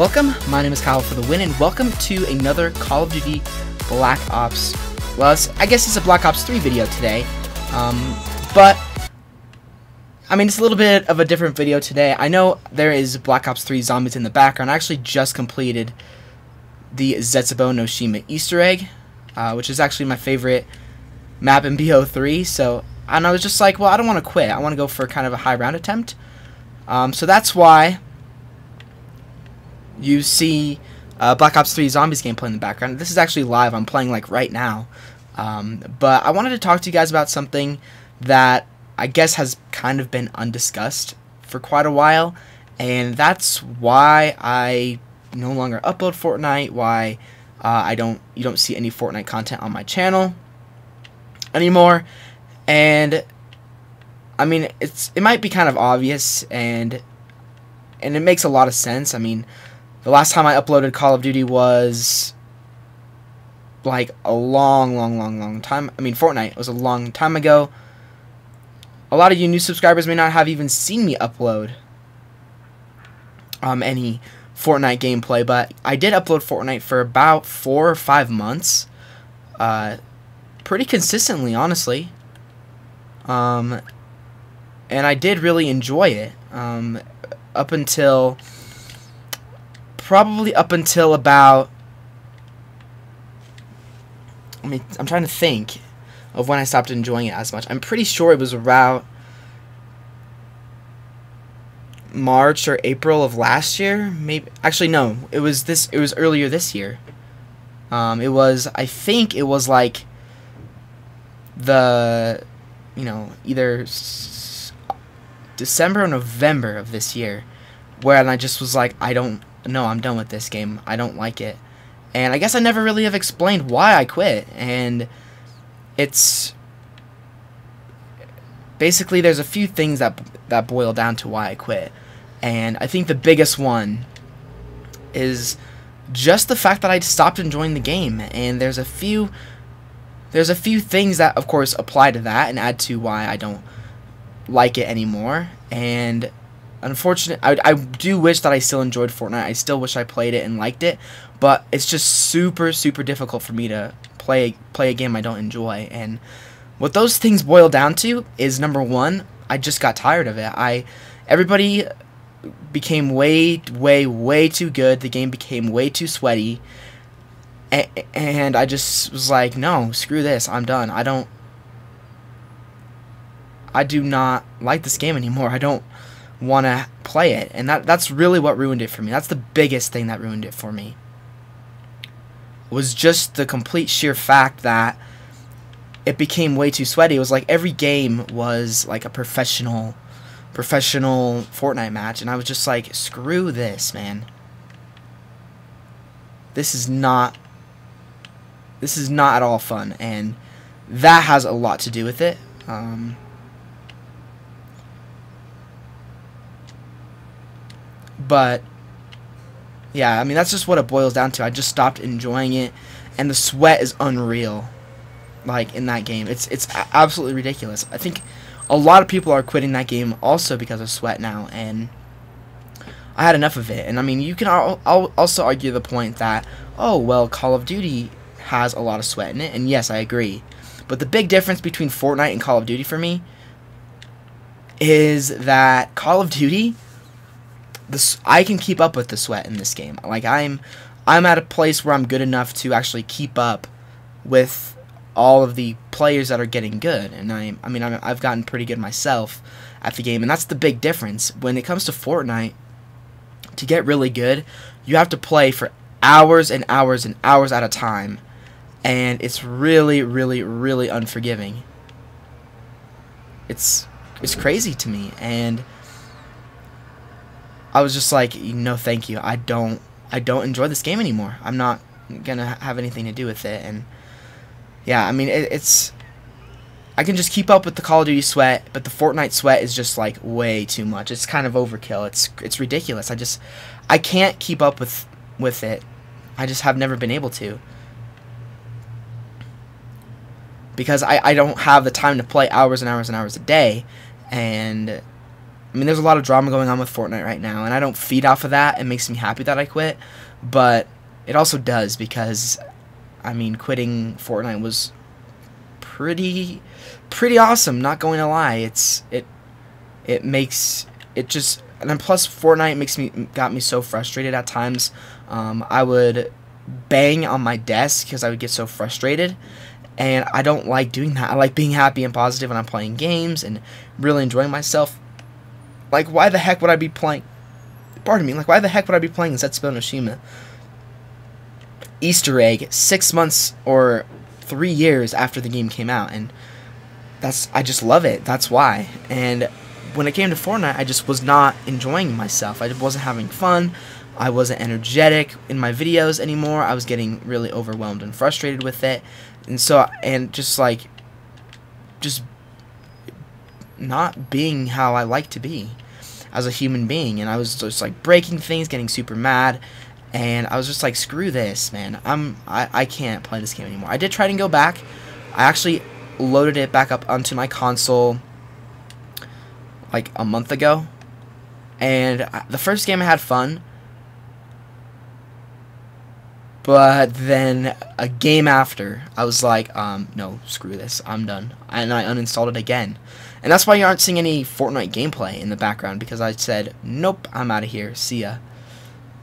welcome. My name is Kyle for the win, and welcome to another Call of Duty Black Ops. Well, I guess it's a Black Ops 3 video today, um, but I mean, it's a little bit of a different video today. I know there is Black Ops 3 zombies in the background. I actually just completed the Zetsubou no Shima Easter egg, uh, which is actually my favorite map in BO3. So, and I was just like, well, I don't want to quit. I want to go for kind of a high round attempt. Um, so that's why you see uh, Black Ops 3 Zombies gameplay in the background. This is actually live. I'm playing like right now. Um, but I wanted to talk to you guys about something that I guess has kind of been undiscussed for quite a while, and that's why I no longer upload Fortnite, why uh, I don't you don't see any Fortnite content on my channel anymore, and I mean it's it might be kind of obvious and and it makes a lot of sense. I mean, the last time I uploaded Call of Duty was like a long, long, long, long time. I mean, Fortnite was a long time ago. A lot of you new subscribers may not have even seen me upload um, any Fortnite gameplay, but I did upload Fortnite for about four or five months. Uh, pretty consistently, honestly. Um, and I did really enjoy it. Um, up until probably up until about I mean I'm trying to think of when I stopped enjoying it as much. I'm pretty sure it was around March or April of last year. Maybe actually no, it was this. It was earlier this year. Um, it was I think it was like the you know either December or November of this year, where I just was like I don't know I'm done with this game. I don't like it. And I guess I never really have explained why I quit. And it's basically there's a few things that that boil down to why I quit. And I think the biggest one is just the fact that I stopped enjoying the game and there's a few there's a few things that of course apply to that and add to why I don't like it anymore and unfortunately I, I do wish that I still enjoyed Fortnite. I still wish I played it and liked it but it's just super super difficult for me to play play a game I don't enjoy. And what those things boil down to is number one I just got tired of it. I everybody became way way way too good. The game became way too sweaty. And I just was like no screw this. I'm done. I don't I do not like this game anymore. I don't want to play it and that that's really what ruined it for me that's the biggest thing that ruined it for me was just the complete sheer fact that it became way too sweaty. It was like every game was like a professional professional Fortnite match and I was just like screw this, man. This is not this is not at all fun and that has a lot to do with it. Um, but yeah, I mean that's just what it boils down to. I just stopped enjoying it, and the sweat is unreal. Like in that game, it's it's absolutely ridiculous. I think a lot of people are quitting that game also because of sweat now, and I had enough of it. And I mean, you can also argue the point that oh well, Call of Duty has a lot of sweat in it, and yes, I agree. But the big difference between Fortnite and Call of Duty for me is that Call of Duty this I can keep up with the sweat in this game. Like I'm I'm at a place where I'm good enough to actually keep up with all of the players that are getting good. And I I mean i have gotten pretty good myself at the game. And that's the big difference. When it comes to Fortnite to get really good you have to play for hours and hours and hours at a time. And it's really really really unforgiving. It's it's crazy to me. And I was just like, no, thank you. I don't, I don't enjoy this game anymore. I'm not gonna have anything to do with it. And yeah, I mean, it, it's, I can just keep up with the Call of Duty sweat, but the Fortnite sweat is just like way too much. It's kind of overkill. It's, it's ridiculous. I just, I can't keep up with, with it. I just have never been able to. Because I, I don't have the time to play hours and hours and hours a day. And I mean, there's a lot of drama going on with Fortnite right now, and I don't feed off of that. It makes me happy that I quit, but it also does because, I mean, quitting Fortnite was pretty, pretty awesome. Not going to lie, it's it, it makes it just, and then plus Fortnite makes me got me so frustrated at times. Um, I would bang on my desk because I would get so frustrated, and I don't like doing that. I like being happy and positive when I'm playing games and really enjoying myself. Like, why the heck would I be playing? Pardon me. Like, why the heck would I be playing Zetsubou no Shima? Easter egg six months or three years after the game came out, and that's I just love it. That's why. And when it came to Fortnite, I just was not enjoying myself. I wasn't having fun. I wasn't energetic in my videos anymore. I was getting really overwhelmed and frustrated with it, and so and just like just not being how I like to be as a human being and I was just like breaking things getting super mad and I was just like screw this man. I'm I, I can't play this game anymore. I did try to go back. I actually loaded it back up onto my console like a month ago and the first game I had fun but then a game after I was like um no screw this. I'm done. And I uninstalled it again and that's why you aren't seeing any Fortnite gameplay in the background, because I said, nope, I'm out of here, see ya.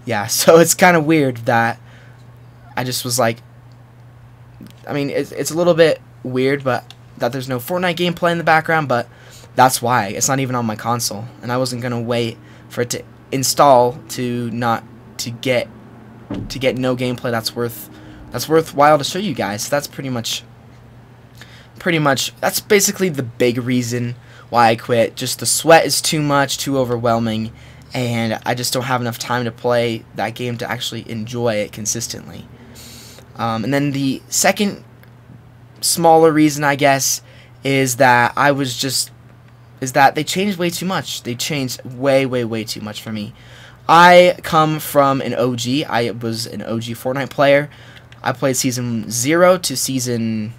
Yeah, so it's kind of weird that I just was like, I mean, it's, it's a little bit weird, but that there's no Fortnite gameplay in the background, but that's why. It's not even on my console, and I wasn't going to wait for it to install to not, to get, to get no gameplay that's worth, that's worthwhile to show you guys. So that's pretty much pretty much that's basically the big reason why I quit. Just the sweat is too much, too overwhelming, and I just don't have enough time to play that game to actually enjoy it consistently. Um, and then the second smaller reason, I guess, is that I was just is that they changed way too much. They changed way, way, way too much for me. I come from an OG. I was an OG Fortnite player. I played season zero to season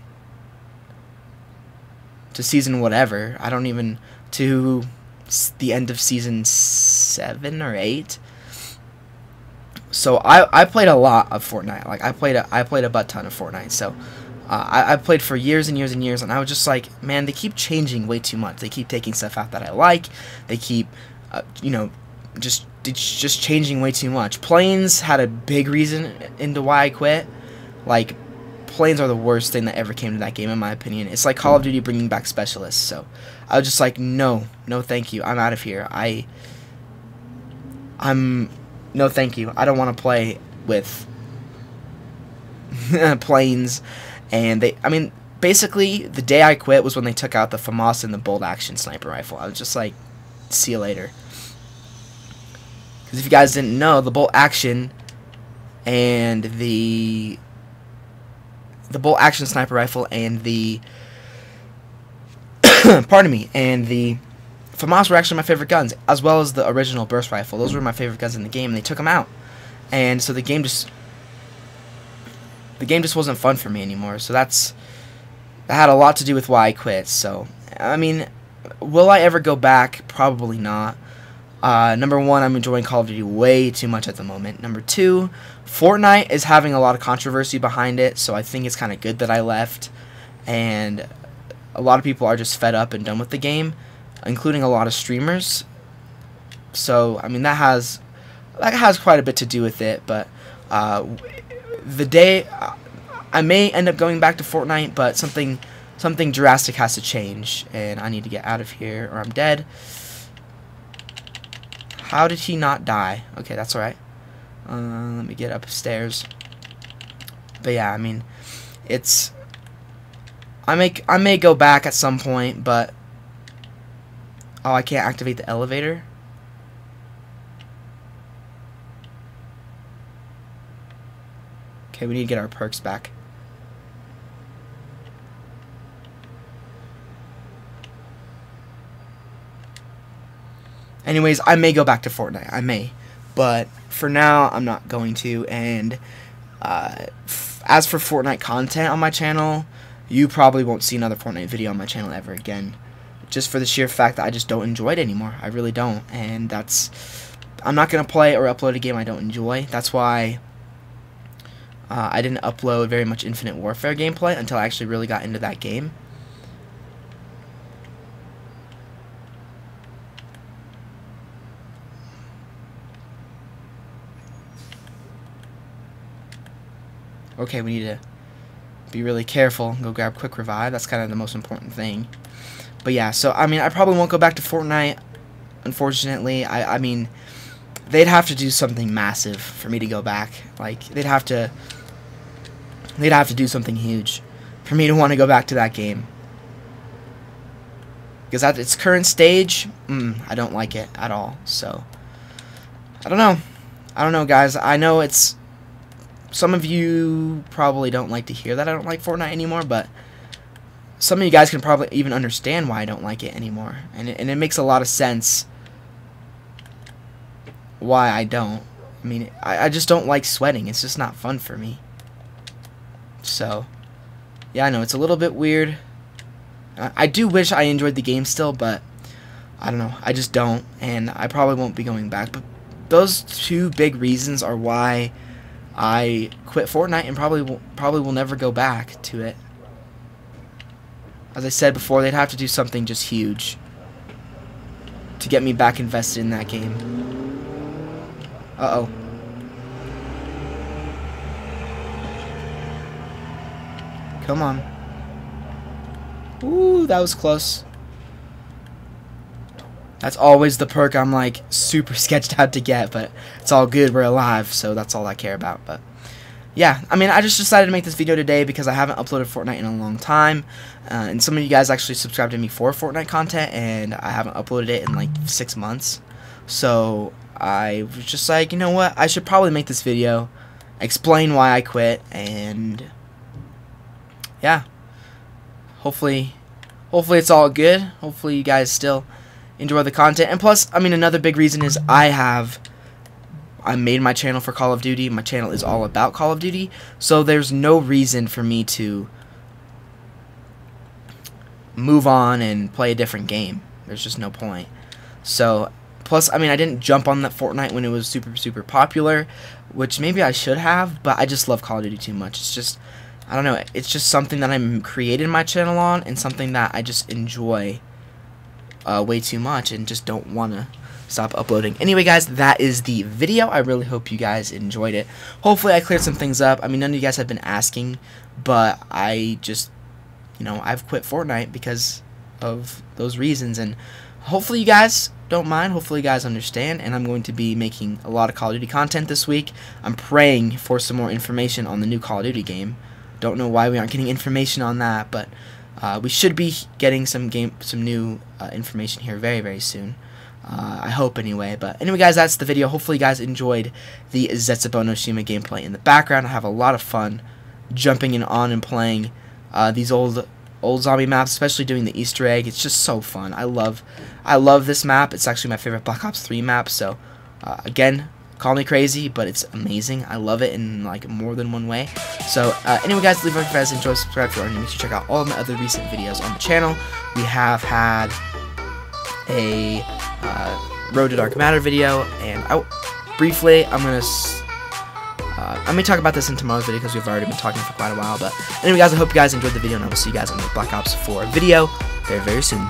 to season whatever. I don't even to the end of season seven or eight. So I I played a lot of Fortnite. Like I played a I played a butt ton of Fortnite. So uh, I I played for years and years and years, and I was just like, man, they keep changing way too much. They keep taking stuff out that I like. They keep, uh, you know, just just changing way too much. Planes had a big reason into why I quit. Like planes are the worst thing that ever came to that game, in my opinion. It's like Call of Duty bringing back specialists. So I was just like, no, no, thank you. I'm out of here. I, I'm, no, thank you. I don't want to play with planes. And they, I mean, basically, the day I quit was when they took out the FAMAS and the bolt action sniper rifle. I was just like, see you later. Because if you guys didn't know, the bolt action and the the bolt action sniper rifle and the pardon me and the FAMAS were actually my favorite guns as well as the original burst rifle. Those were my favorite guns in the game and they took them out. And so the game just the game just wasn't fun for me anymore. So that's that had a lot to do with why I quit. So I mean will I ever go back? Probably not uh, number one, I'm enjoying Call of Duty way too much at the moment. Number two, Fortnite is having a lot of controversy behind it, so I think it's kind of good that I left. And a lot of people are just fed up and done with the game, including a lot of streamers. So, I mean, that has that has quite a bit to do with it. But uh, the day I may end up going back to Fortnite, but something something drastic has to change, and I need to get out of here or I'm dead. How did he not die? Okay, that's alright. Uh, let me get upstairs. But yeah, I mean, it's... I may, I may go back at some point, but... Oh, I can't activate the elevator? Okay, we need to get our perks back. Anyways, I may go back to Fortnite. I may. But for now, I'm not going to. And uh, as for Fortnite content on my channel, you probably won't see another Fortnite video on my channel ever again. just for the sheer fact that I just don't enjoy it anymore. I really don't, and that's I'm not gonna play or upload a game I don't enjoy. That's why uh, I didn't upload very much Infinite Warfare gameplay until I actually really got into that game. Okay, we need to be really careful. Go grab quick revive. That's kind of the most important thing. But yeah, so I mean, I probably won't go back to Fortnite. Unfortunately, I I mean, they'd have to do something massive for me to go back. Like they'd have to they'd have to do something huge for me to want to go back to that game. Because at its current stage, mm, I don't like it at all. So I don't know. I don't know, guys. I know it's some of you probably don't like to hear that I don't like Fortnite anymore, but some of you guys can probably even understand why I don't like it anymore. And it, and it makes a lot of sense why I don't. I mean, I, I just don't like sweating. It's just not fun for me. So, yeah, I know, it's a little bit weird. I, I do wish I enjoyed the game still, but I don't know. I just don't, and I probably won't be going back. But those two big reasons are why I quit Fortnite and probably will, probably will never go back to it. As I said before, they'd have to do something just huge to get me back invested in that game. Uh-oh. Come on. Ooh, that was close. That's always the perk I'm like super sketched out to get, but it's all good. We're alive, so that's all I care about. But yeah, I mean, I just decided to make this video today because I haven't uploaded Fortnite in a long time, uh, and some of you guys actually subscribed to me for Fortnite content, and I haven't uploaded it in like six months. So I was just like, you know what? I should probably make this video, explain why I quit, and yeah, hopefully, hopefully it's all good. Hopefully you guys still enjoy the content. And plus, I mean, another big reason is I have I made my channel for Call of Duty. My channel is all about Call of Duty. So there's no reason for me to move on and play a different game. There's just no point. So, plus, I mean, I didn't jump on that Fortnite when it was super, super popular, which maybe I should have, but I just love Call of Duty too much. It's just, I don't know, it's just something that I'm creating my channel on and something that I just enjoy uh, way too much and just don't want to stop uploading. Anyway, guys, that is the video. I really hope you guys enjoyed it. Hopefully, I cleared some things up. I mean, none of you guys have been asking, but I just, you know, I've quit Fortnite because of those reasons, and hopefully you guys don't mind. Hopefully you guys understand, and I'm going to be making a lot of Call of Duty content this week. I'm praying for some more information on the new Call of Duty game. Don't know why we aren't getting information on that, but uh, we should be getting some game, some new uh, information here very, very soon. Uh, I hope anyway. But anyway, guys, that's the video. Hopefully, you guys enjoyed the Zetsubou no Shima gameplay in the background. I have a lot of fun jumping in on and playing uh, these old old zombie maps, especially doing the Easter egg. It's just so fun. I love I love this map. It's actually my favorite Black Ops 3 map. So uh, again, call me crazy, but it's amazing. I love it in like more than one way. So uh, anyway, guys, leave a like if you guys enjoy, subscribe if you are new. Make sure to check out all of my other recent videos on the channel. We have had a uh, Road to Dark Matter video, and I, briefly, I'm gonna. Uh, I may talk about this in tomorrow's video because we've already been talking for quite a while. But anyway, guys, I hope you guys enjoyed the video, and I will see you guys on the Black Ops 4 video very, very soon.